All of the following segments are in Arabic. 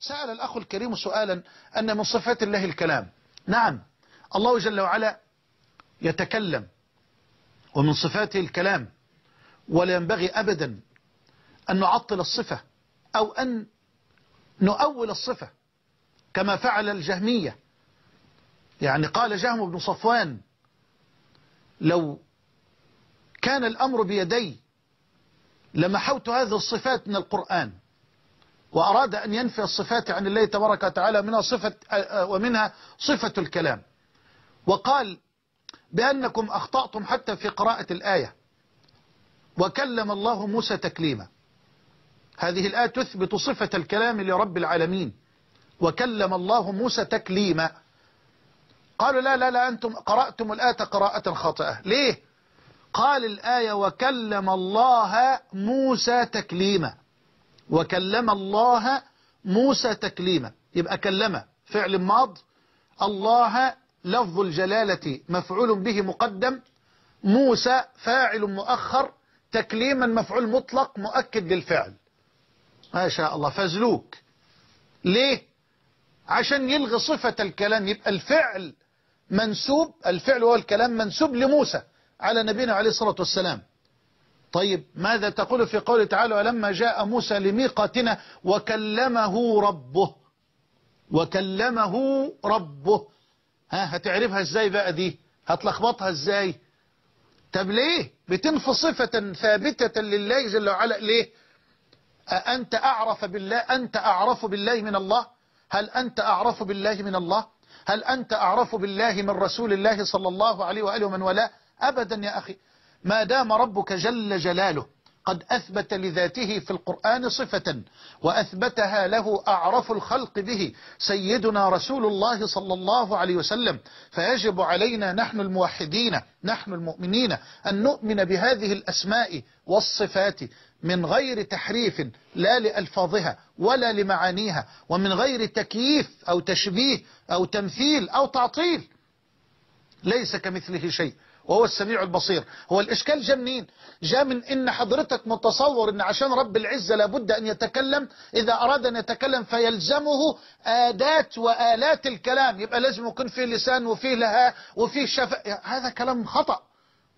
سأل الأخ الكريم سؤالا أن من صفات الله الكلام. نعم الله جل وعلا يتكلم ومن صفاته الكلام ولا ينبغي أبدا أن نعطل الصفة أو أن نؤول الصفة كما فعل الجهمية. يعني قال جهم بن صفوان لو كان الأمر بيدي لمحوت هذه الصفات من القرآن. وأراد أن ينفي الصفات عن الله تبارك وتعالى منها صفة ومنها صفة الكلام. وقال بأنكم أخطأتم حتى في قراءة الآية. وكلم الله موسى تكليما. هذه الآية تثبت صفة الكلام لرب العالمين. وكلم الله موسى تكليما. قالوا لا لا لا أنتم قرأتم الآية قراءة خاطئة. ليه؟ قال الآية وكلم الله موسى تكليما. وكلم الله موسى تكليما. يبقى كلم فعل ماض. الله لفظ الجلالة مفعول به مقدم. موسى فاعل مؤخر. تكليما مفعول مطلق مؤكد للفعل. ما شاء الله. فزلوك. ليه؟ عشان يلغي صفة الكلام. يبقى الفعل منسوب. الفعل هو الكلام منسوب لموسى على نبينا عليه الصلاة والسلام. طيب ماذا تقول في قوله تعالى ولما جاء موسى لميقاتنا وكلمه ربه وكلمه ربه. ها هتعرفها إزاي بقى دي؟ هتلخبطها إزاي؟ طب ليه؟ بتنفي صفة ثابتة لله جل وعلا. ليه؟ أنت أعرف بالله؟ أنت أعرف بالله من الله؟ هل أنت أعرف بالله من الله؟ هل أنت أعرف بالله من رسول الله صلى الله عليه وآله ومن ولا أبدا يا أخي. ما دام ربك جل جلاله قد أثبت لذاته في القرآن صفة وأثبتها له أعرف الخلق به سيدنا رسول الله صلى الله عليه وسلم فيجب علينا نحن الموحدين نحن المؤمنين أن نؤمن بهذه الأسماء والصفات من غير تحريف لا لألفاظها ولا لمعانيها ومن غير تكييف أو تشبيه أو تمثيل أو تعطيل ليس كمثله شيء. وهو السميع البصير. هو الإشكال جاء منين؟ جاء من إن حضرتك متصور إن عشان رب العزة لابد أن يتكلم إذا أراد أن يتكلم فيلزمه آدات وآلات الكلام. يبقى لازم يكون فيه لسان وفيه لها وفيه شفاء هذا كلام خطأ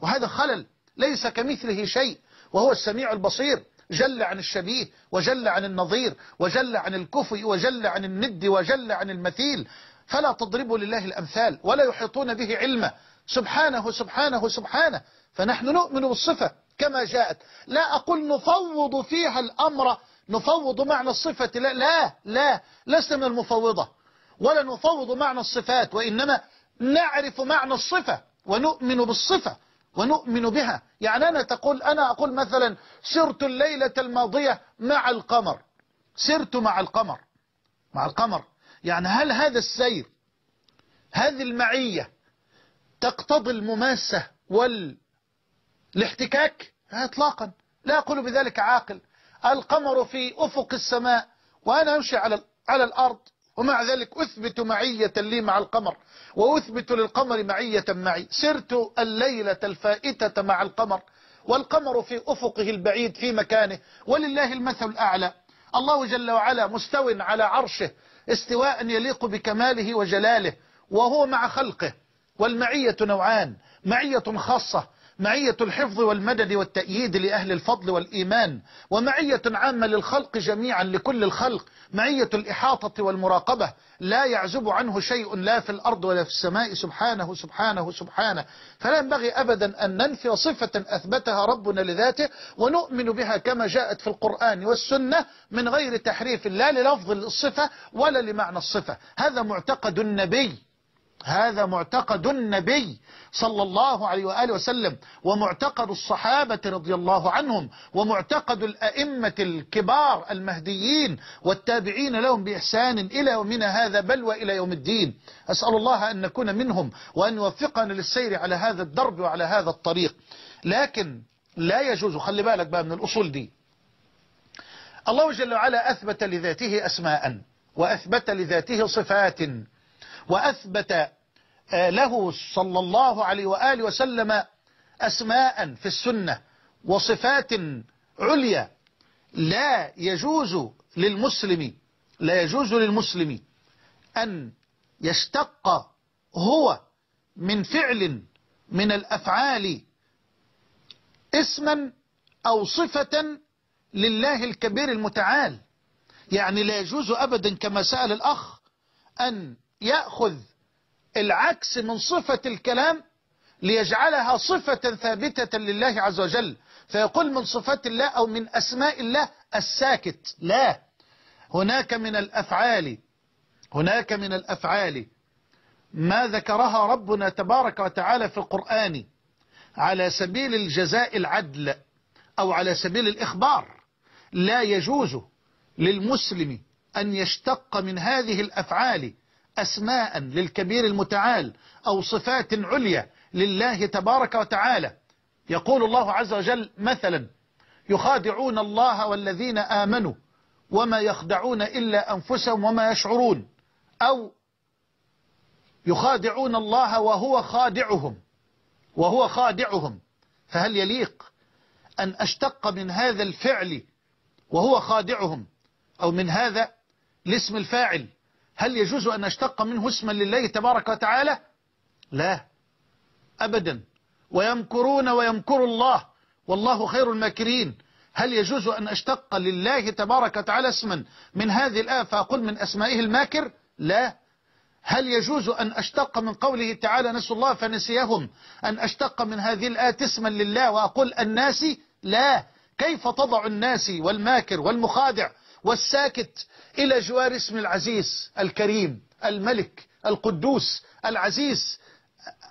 وهذا خلل ليس كمثله شيء. وهو السميع البصير. جل عن الشبيه وجل عن النظير وجل عن الكفي وجل عن الند وجل عن المثيل. فلا تضربوا لله الأمثال ولا يحيطون به علما. سبحانه سبحانه سبحانه. فنحن نؤمن بالصفة كما جاءت. لا أقول نفوض فيها الأمر. نفوض معنى الصفة. لا لا لا. لسنا من المفوضة. ولا نفوض معنى الصفات وإنما نعرف معنى الصفة. ونؤمن بالصفة. ونؤمن بها. يعني أنا تقول أنا أقول مثلا سرت الليلة الماضية مع القمر. سرت مع القمر. مع القمر. يعني هل هذا السير هذه المعية تقتضي المماسة والاحتكاك؟ اطلاقا. لا أقول بذلك عاقل. القمر في أفق السماء وأنا أمشي على على الأرض ومع ذلك أثبت معية لي مع القمر وأثبت للقمر معية معي. سرت الليلة الفائتة مع القمر والقمر في أفقه البعيد في مكانه ولله المثل الأعلى. الله جل وعلا مستو على عرشه استواء يليق بكماله وجلاله وهو مع خلقه. والمعية نوعان. معية خاصة. معية الحفظ والمدد والتأييد لأهل الفضل والإيمان. ومعية عامة للخلق جميعا لكل الخلق. معية الإحاطة والمراقبة. لا يعزب عنه شيء لا في الأرض ولا في السماء. سبحانه سبحانه سبحانه. فلا ينبغي أبدا أن ننفي صفة أثبتها ربنا لذاته ونؤمن بها كما جاءت في القرآن والسنة من غير تحريف لا للفظ الصفة ولا لمعنى الصفة. هذا معتقد النبي. هذا معتقد النبي صلى الله عليه وآله وسلم ومعتقد الصحابة رضي الله عنهم ومعتقد الأئمة الكبار المهديين والتابعين لهم بإحسان إلى يومنا هذا بل وإلى يوم الدين. أسأل الله أن نكون منهم وأن يوفقنا للسير على هذا الدرب وعلى هذا الطريق. لكن لا يجوز خلي بالك بقى من الأصول دي. الله جل وعلا أثبت لذاته أسماء وأثبت لذاته صفات وأثبت له صلى الله عليه وآله وسلم أسماء في السنة وصفات عليا لا يجوز للمسلم لا يجوز للمسلم أن يشتق هو من فعل من الأفعال اسما أو صفة لله الكبير المتعال. يعني لا يجوز أبدا كما سأل الأخ أن يأخذ العكس من صفة الكلام ليجعلها صفة ثابتة لله عز وجل. فيقول من صفات الله أو من أسماء الله الساكت. لا. هناك من الأفعال هناك من الأفعال ما ذكرها ربنا تبارك وتعالى في القرآن على سبيل الجزاء العدل أو على سبيل الإخبار. لا يجوز للمسلم أن يشتق من هذه الأفعال أسماء للكبير المتعال أو صفات عليا لله تبارك وتعالى. يقول الله عز وجل مثلا يخادعون الله والذين آمنوا وما يخدعون إلا أنفسهم وما يشعرون. أو يخادعون الله وهو خادعهم وهو خادعهم. فهل يليق أن أشتق من هذا الفعل وهو خادعهم؟ أو من هذا الاسم الفاعل هل يجوز أن أشتق منه اسما لله تبارك وتعالى؟ لا. أبدا. ويمكرون ويمكر الله. والله خير الماكرين. هل يجوز أن أشتق لله تبارك وتعالى اسما من هذه الآية فأقول من أسمائه الماكر؟ لا. هل يجوز أن أشتق من قوله تعالى نسوا الله فنسيهم أن أشتق من هذه الآية اسما لله وأقول الناس؟ لا. كيف تضع الناس والماكر والمخادع والساكت إلى جوار اسم العزيز الكريم الملك القدوس العزيز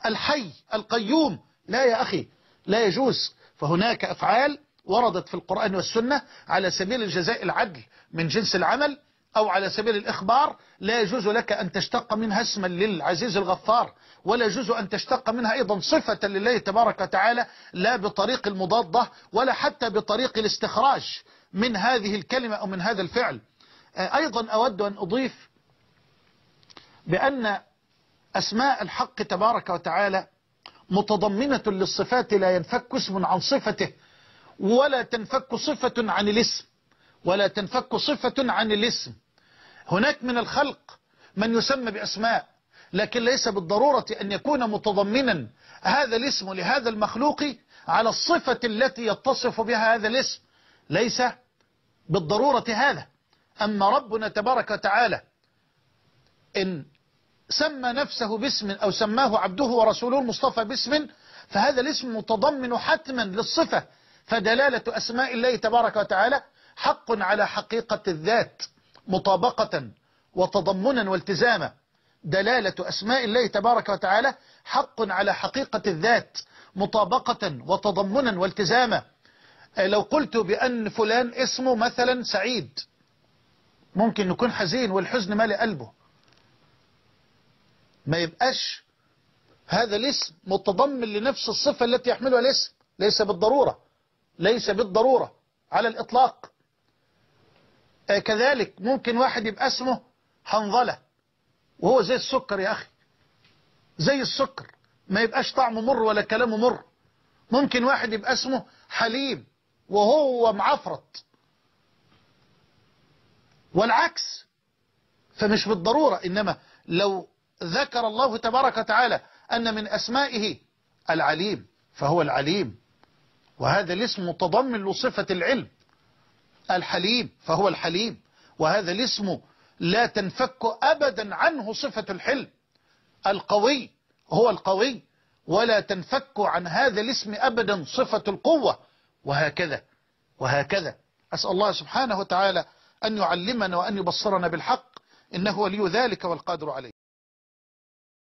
الحي القيوم. لا يا أخي لا يجوز. فهناك أفعال وردت في القرآن والسنة على سبيل الجزاء العدل من جنس العمل. أو على سبيل الإخبار لا يجوز لك أن تشتق منها اسما للعزيز الغفار ولا يجوز أن تشتق منها أيضا صفة لله تبارك وتعالى لا بطريق المضادة ولا حتى بطريق الاستخراج من هذه الكلمة أو من هذا الفعل. أيضا أود أن أضيف بأن أسماء الحق تبارك وتعالى متضمنة للصفات لا ينفك اسم عن صفته ولا تنفك صفة عن الاسم. ولا تنفك صفة عن الاسم. هناك من الخلق من يسمى بأسماء لكن ليس بالضرورة أن يكون متضمنا هذا الاسم لهذا المخلوق على الصفة التي يتصف بها هذا الاسم. ليس بالضرورة هذا. أما ربنا تبارك وتعالى إن سمى نفسه باسم أو سماه عبده ورسوله المصطفى باسم فهذا الاسم متضمن حتما للصفة فدلالة أسماء الله تبارك وتعالى حق على حقيقة الذات مطابقة وتضمنا والتزاما. دلالة أسماء الله تبارك وتعالى حق على حقيقة الذات مطابقة وتضمنا والتزاما. لو قلت بأن فلان اسمه مثلا سعيد ممكن يكون حزين والحزن مالي قلبه. ما يبقاش هذا الاسم متضمن لنفس الصفة التي يحملها الاسم ليس بالضرورة ليس بالضرورة على الإطلاق. كذلك ممكن واحد يبقى اسمه حنظلة وهو زي السكر يا أخي. زي السكر ما يبقاش طعمه مر ولا كلامه مر. ممكن واحد يبقى اسمه حليم وهو معفرط. والعكس فمش بالضرورة إنما لو ذكر الله تبارك وتعالى أن من أسمائه العليم فهو العليم. وهذا الاسم متضمن لصفة العلم. الحليم فهو الحليم وهذا الاسم لا تنفك أبدا عنه صفة الحلم. القوي هو القوي. ولا تنفك عن هذا الاسم أبدا صفة القوة. وهكذا وهكذا. أسأل الله سبحانه وتعالى أن يعلمنا وأن يبصرنا بالحق. إنه ولي ذلك والقادر عليه.